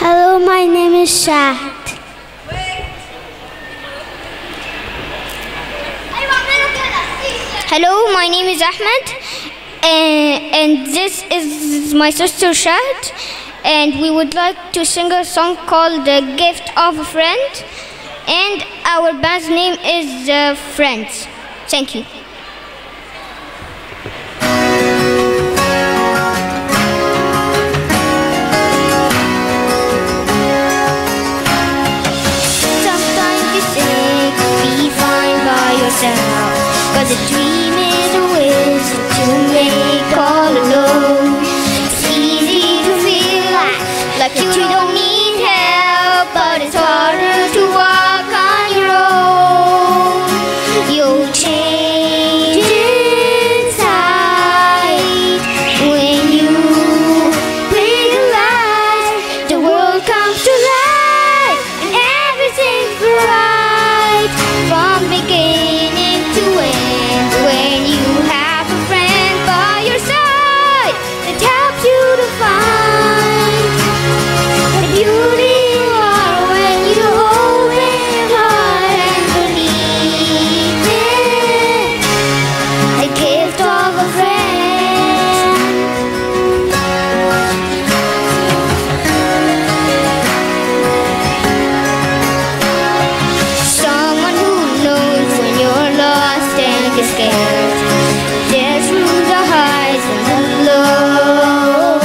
Hello, my name is Shad. Hello, my name is Ahmed, and, and this is my sister Shad, and we would like to sing a song called "The Gift of a Friend," and our band's name is uh, Friends. Thank you. Yourself. Cause a dream is a wish to make all alone. It's easy to feel like, like you don't need through the highs and the lows.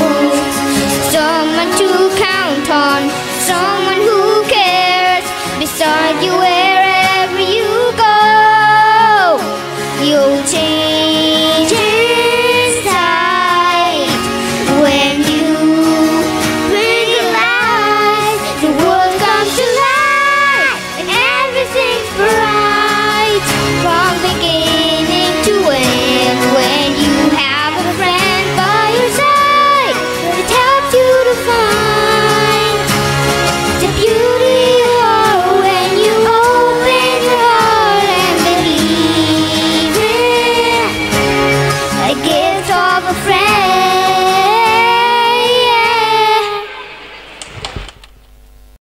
Someone to count on, someone who cares beside you wherever you go. You'll change.